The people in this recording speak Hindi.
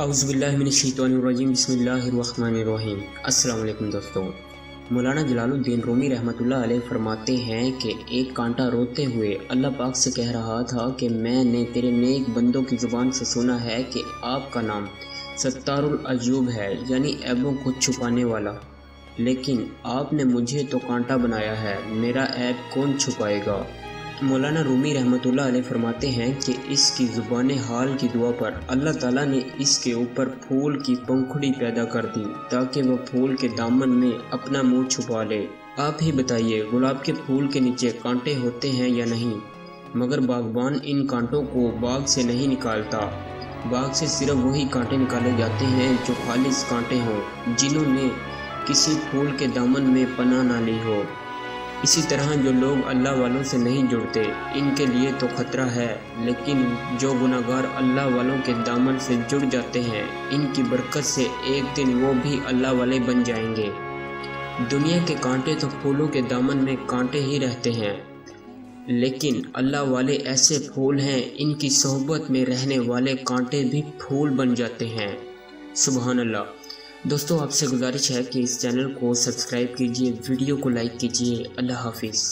अउज़बिल्लिनशैतरजीम बसमीम अल्लाम दोस्तों। मौलाना जलालुद्दीन रूमी रहमतुल्लाह अलैह फरमाते हैं कि एक कांटा रोते हुए अल्लाह पाक से कह रहा था कि मैंने तेरे नेक बंदों की ज़ुबान से सुना है कि आपका नाम सत्तारुल है, यानी ऐबों को छुपाने वाला। लेकिन आपने मुझे तो कांटा बनाया है, मेरा ऐब कौन छुपाएगा? मौलाना रूमी रहमतुल्लाह अलैह फरमाते हैं कि इसकी ज़ुबान हाल की दुआ पर अल्लाह ताला ने इसके ऊपर फूल की पंखुड़ी पैदा कर दी, ताकि वह फूल के दामन में अपना मुँह छुपा ले। आप ही बताइए, गुलाब के फूल के नीचे कांटे होते हैं या नहीं? मगर बागबान इन कांटों को बाग से नहीं निकालता। बाग से सिर्फ़ वही कांटे निकाले जाते हैं जो खालिश कांटे हों, जिन्होंने किसी फूल के दामन में पना ना ली हो। इसी तरह जो लोग अल्लाह वालों से नहीं जुड़ते, इनके लिए तो ख़तरा है, लेकिन जो गुनागार अल्लाह वालों के दामन से जुड़ जाते हैं, इनकी बरकत से एक दिन वो भी अल्लाह वाले बन जाएँगे। दुनिया के कांटे तो फूलों के दामन में कांटे ही रहते हैं, लेकिन अल्लाह वाले ऐसे फूल हैं, इनकी सोहबत में रहने वाले कांटे भी फूल बन जाते हैं। सुबह अल्लाह दोस्तों, आपसे गुजारिश है कि इस चैनल को सब्सक्राइब कीजिए, वीडियो को लाइक कीजिए। अल्लाह हाफिज़।